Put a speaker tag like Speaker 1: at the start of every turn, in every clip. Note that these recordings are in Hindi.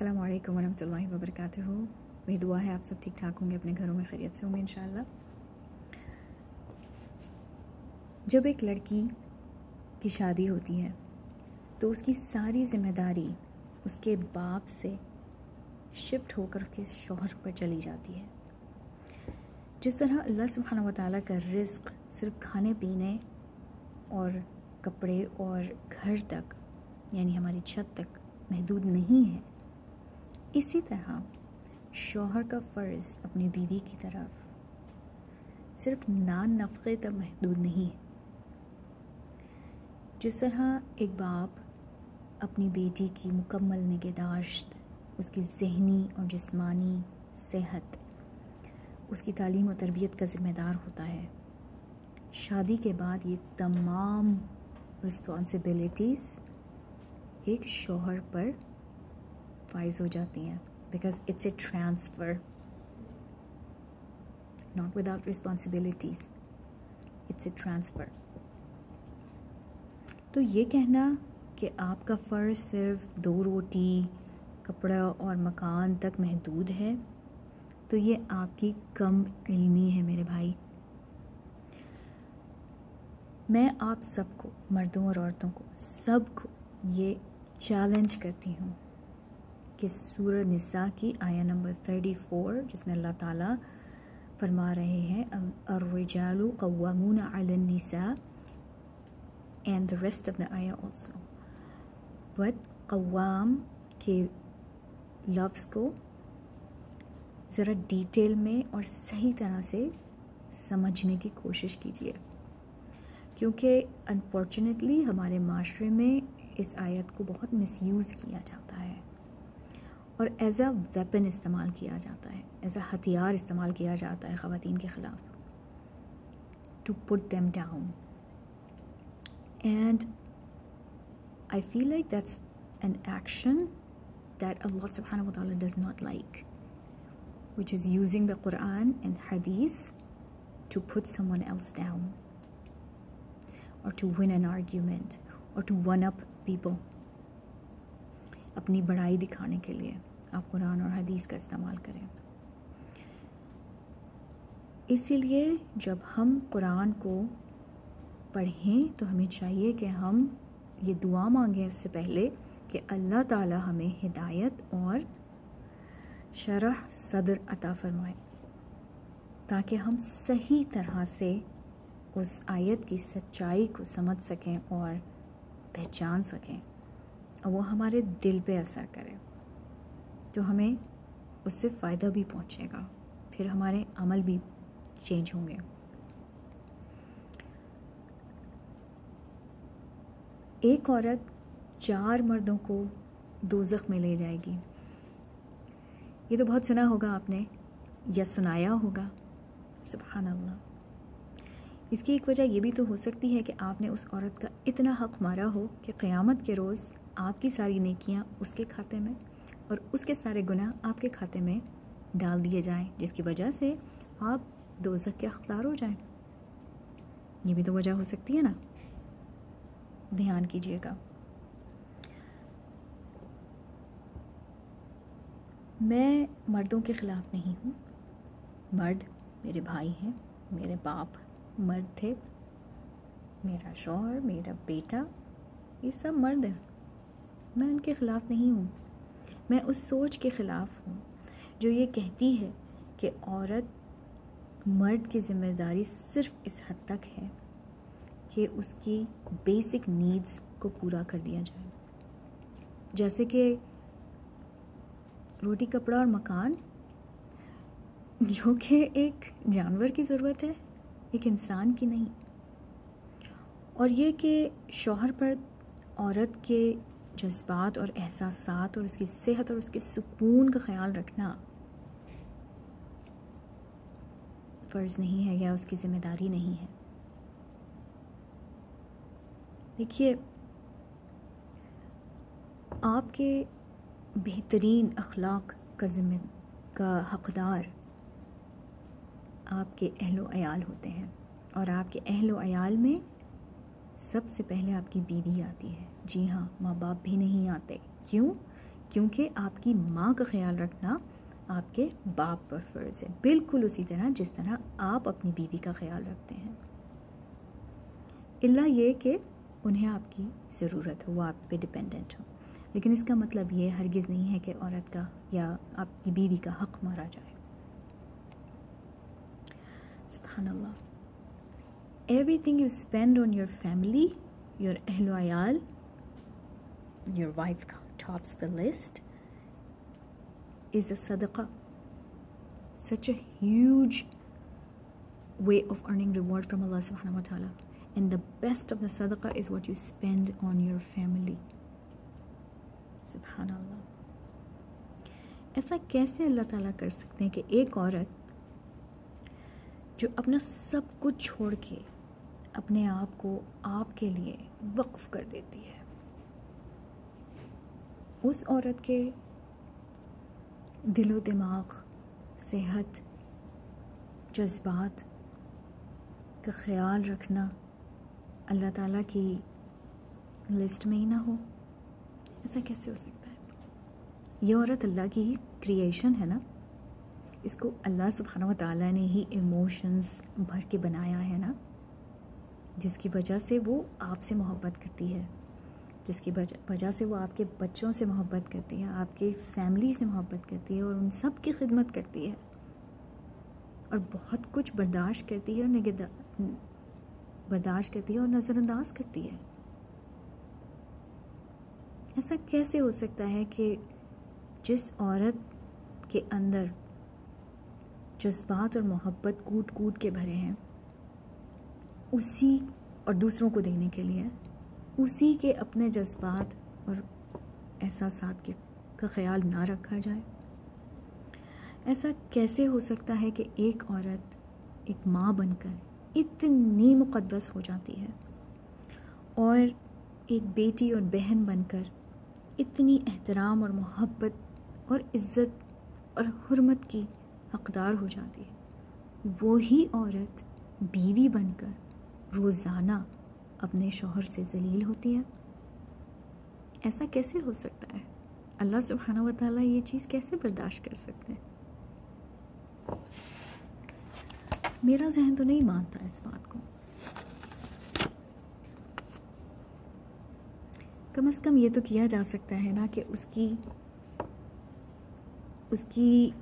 Speaker 1: अस्सलाम वालेकुम वरहमतुल्लाहि वबरकातुहू मेरी दुआ है आप सब ठीक ठाक होंगे अपने घरों में खैरियत से होंगे इंशाल्लाह जब एक लड़की की शादी होती है तो उसकी सारी ज़िम्मेदारी उसके बाप से शिफ्ट होकर उसके शोहर पर चली जाती है। जिस तरह अल्लाह सुबहाना व ताली का रिस्क सिर्फ़ खाने, पीने और कपड़े और घर तक, यानी हमारी छत तक महदूद नहीं है इसी तरह शोहर का फ़र्ज़ अपनी बीवी की तरफ़। सिर्फ़ नान नफ़े तक महदूद नहीं। है जिस तरह एक बाप अपनी बेटी की मुकम्मल निगहदाश्त उसकी जहनी और जिस्मानी सेहत, उसकी तालीम और तरबियत का ज़िम्मेदार होता है। शादी के बाद ये तमाम रिस्पॉन्सिबिलिटीज़ एक शोहर पर फाइज हो जाती हैं because it's a transfer not without responsibilities it's a transfer तो ये कहना कि आपका फ़र्ज़ सिर्फ़ दो रोटी, कपड़ा और मकान तक महदूद है तो ये आपकी कम इल्मी है मेरे भाई। मैं आप सबको, मर्दों और औरतों को, सबको ये चैलेंज करती हूँ। कि सूर निसा की आया नंबर थर्टी फोर जिसमें अल्लाह ताला फरमा रहे हैं अर्रजालु कव्वामून अलनिसा and the rest of the आया ऑल्सो बट कवाम के लफ्ज़ को ज़रा डिटेल में और सही तरह से समझने की कोशिश कीजिए। क्योंकि अनफॉर्चुनेटली हमारे माशरे में इस आयत को बहुत मिसयूज़ किया जाता है। और एज़ अ वेपन इस्तेमाल किया जाता है एज़ अ हथियार इस्तेमाल किया जाता है ख़वान के ख़िलाफ़ to put them down and I feel like that's an action that Allah subhanahu wa ta'ala does not like, which is using the Quran and Hadith to put someone else down or to win an argument or to one up people अपनी बड़ाई दिखाने के लिए आप कुरान और हदीस का इस्तेमाल करें। इसीलिए जब हम कुरान को पढ़ें तो हमें चाहिए कि हम ये दुआ मांगें इससे पहले कि अल्लाह ताला हमें हिदायत और शरह सदर अता फरमाए, ताकि हम सही तरह से उस आयत की सच्चाई को समझ सकें और पहचान सकें, और वो हमारे दिल पे असर करे। तो हमें उससे फ़ायदा भी पहुँचेगा। फिर हमारे अमल भी चेंज होंगे। एक औरत चार मर्दों को दो में ले जाएगी। ये तो बहुत सुना होगा आपने, या सुनाया होगा। सुबहान अल्लाह इसकी एक वजह यह भी तो हो सकती है कि आपने उस औरत का इतना हक मारा हो कि क़यामत के रोज़ आपकी सारी नेकियाँ उसके खाते में और उसके सारे गुनाह आपके खाते में डाल दिए जाएँ, जिसकी वजह से आप दो के अख्तार हो जाएँ। ये भी तो वजह हो सकती है ना? ध्यान कीजिएगा। मैं मर्दों के ख़िलाफ़ नहीं हूँ। मर्द मेरे भाई हैं, मेरे बाप मर्द थे, मेरा शौहर, मेरा बेटा, ये सब मर्द हैं। मैं उनके ख़िलाफ़ नहीं हूँ। मैं उस सोच के ख़िलाफ़ हूँ, जो ये कहती है कि औरत मर्द की ज़िम्मेदारी सिर्फ़ इस हद तक है कि उसकी बेसिक नीड्स को पूरा कर दिया जाए। जैसे कि रोटी, कपड़ा और मकान, जो कि एक जानवर की ज़रूरत है, एक इंसान की नहीं। और ये कि शोहर पर औरत के जज्बात और एहसास और उसकी सेहत और उसके सुकून का ख्याल रखना फ़र्ज़ नहीं है या उसकी ज़िम्मेदारी नहीं है। देखिए, आपके बेहतरीन अखलाक का ज़िम्मे, का हकदार आपके अहलो अयाल होते हैं और आपके अहलो अयाल में सबसे पहले आपकी बीवी आती है। जी हाँ माँ बाप भी नहीं आते। क्यों? क्योंकि आपकी माँ का ख्याल रखना आपके बाप पर फ़र्ज़ है। बिल्कुल उसी तरह जिस तरह आप अपनी बीवी का ख्याल रखते हैं। इल्ला ये कि उन्हें आपकी ज़रूरत हो, वो आप पे डिपेंडेंट हो। लेकिन इसका मतलब ये हरगिज़ नहीं है कि औरत का या आपकी बीवी का हक मारा जाए। सुबहानल्लाह Everything you spend on your family your अहल योर वाइफ का tops the list is a sadaqah. Such a huge way of earning reward from Allah subhanahu wa ta'ala. And the best of the sadaqah is what you spend on your family. Subhanallah. ऐसा कैसे अल्लाह ताला कर सकते हैं कि एक औरत जो अपना सब कुछ छोड़ के अपने आप को आपके लिए वक्फ कर देती है। उस औरत के दिलो दिमाग, सेहत, जज्बात का ख्याल रखना अल्लाह ताला की लिस्ट में ही ना हो। ऐसा कैसे हो सकता है? ये औरत अल्लाह की ही क्रिएशन है ना? इसको अल्लाह सुबहाना ताला ने ही इमोशंस भर के बनाया है ना? जिसकी वजह से वो आपसे मोहब्बत करती है। जिसकी वजह से वो आपके बच्चों से मोहब्बत करती है, आपकी फैमिली से मोहब्बत करती है और उन सब की खिदमत करती है। और बहुत कुछ बर्दाश्त करती है और बर्दाश्त करती है और नज़रअंदाज करती है। ऐसा कैसे हो सकता है कि जिस औरत के अंदर जज्बात और मोहब्बत कूट कूट के भरे हैं उसी और दूसरों को देने के लिए, उसी के अपने जज्बात और एहसास के का ख्याल ना रखा जाए। ऐसा कैसे हो सकता है कि एक औरत एक माँ बनकर इतनी मुक़दस हो जाती है और एक बेटी और बहन बनकर इतनी एहतराम और मोहब्बत और इज़्ज़त और हरमत की हकदार हो जाती है? वही औरत बीवी बनकर रोज़ाना अपने शोहर से जलील होती है। ऐसा कैसे हो सकता है? अल्लाह सुबहाना व ताला ये चीज़ कैसे बर्दाश्त कर सकते हैं? मेरा जहन तो नहीं मानता इस बात को। कम अज़ कम ये तो किया जा सकता है ना कि उसकी उसकी,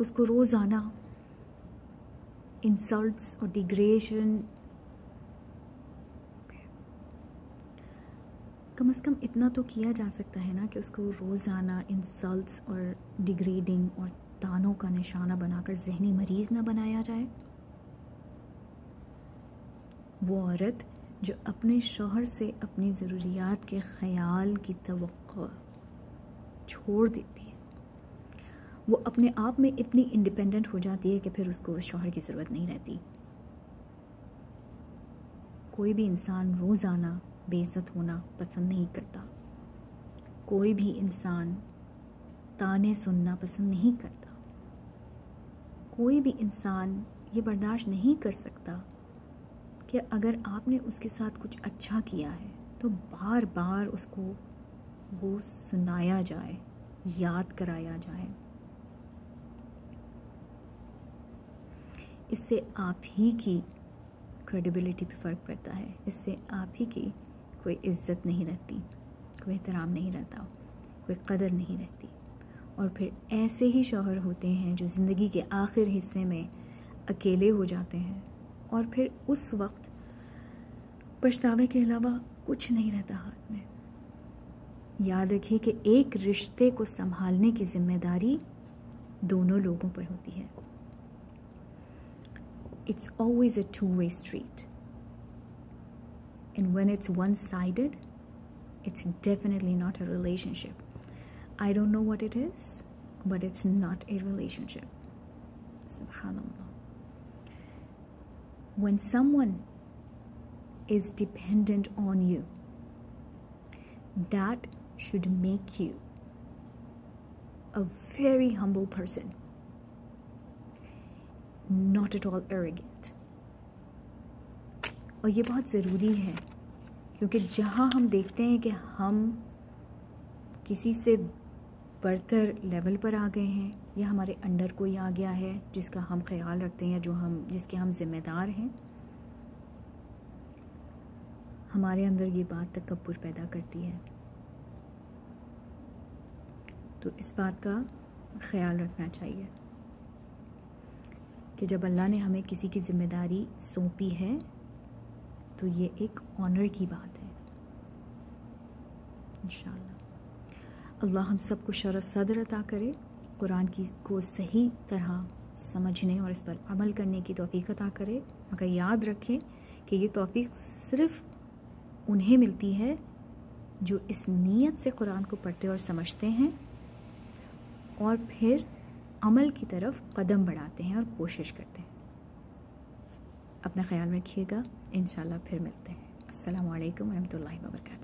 Speaker 1: उसको रोज़ाना इंसल्ट्स और डिग्रेशन कम अज़ कम इतना तो किया जा सकता है ना कि उसको रोज़ाना इंसल्ट्स और डिग्रेडिंग और तानों का निशाना बनाकर जहनी मरीज़ ना बनाया जाए। वो औरत जो अपने शोहर से अपनी ज़रूरियात के ख़याल की तो छोड़ देती वो अपने आप में इतनी इंडिपेंडेंट हो जाती है कि फिर उसको उस शोहर की ज़रूरत नहीं रहती। कोई भी इंसान रोज़ाना बेइज्जत होना पसंद नहीं करता। कोई भी इंसान ताने सुनना पसंद नहीं करता। कोई भी इंसान ये बर्दाश्त नहीं कर सकता कि अगर आपने उसके साथ कुछ अच्छा किया है तो बार बार उसको वो सुनाया जाए, याद कराया जाए। इससे आप ही की क्रेडिबिलिटी पे फ़र्क पड़ता है। इससे आप ही की कोई इज़्ज़त नहीं रहती, कोई एहतराम नहीं रहता, कोई कदर नहीं रहती। और फिर ऐसे ही शौहर होते हैं जो ज़िंदगी के आखिर हिस्से में अकेले हो जाते हैं। और फिर उस वक्त पछतावे के अलावा कुछ नहीं रहता हाथ में। याद रखिए कि एक रिश्ते को संभालने की ज़िम्मेदारी दोनों लोगों पर होती है। it's always a two way street. And when it's one sided, it's definitely not a relationship. I don't know what it is, but it's not a relationship. Subhanallah. When someone is dependent on you, that should make you a very humble person. Not at all arrogant. और ये बहुत ज़रूरी है, क्योंकि जहाँ हम देखते हैं कि हम किसी से बढ़तर लेवल पर आ गए हैं, या हमारे अंडर कोई आ गया है जिसका हम ख्याल रखते हैं, जो हम, जिसके हम ज़िम्मेदार हैं, हमारे अंदर ये बात तकबर पैदा करती है तो इस बात का ख्याल रखना चाहिए कि जब अल्लाह ने हमें किसी की ज़िम्मेदारी सौंपी है तो ये एक ऑनर की बात है। इन अल्लाह हम सबको शर सदर अता करे, कुरान की, को सही तरह समझने और इस पर अमल करने की तोफ़ी अता करे। मगर याद रखें कि ये तोफ़ी सिर्फ़ उन्हें मिलती है जो इस नीयत से कुरान को पढ़ते और समझते हैं। और फिर अमल की तरफ़ कदम बढ़ाते हैं और कोशिश करते हैं। अपना ख्याल रखिएगा। इन फिर मिलते हैं। अल्लाम वरहमल वर्का